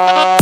Uh...